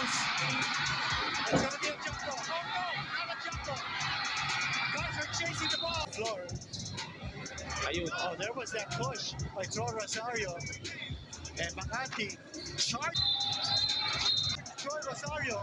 loose. It's going to be a jump ball. Oh no, not a jump ball. Guys are chasing the ball. Floor. Ayun. Oh, there was that push by Troy Rosario. And Manganti charged Troy Rosario.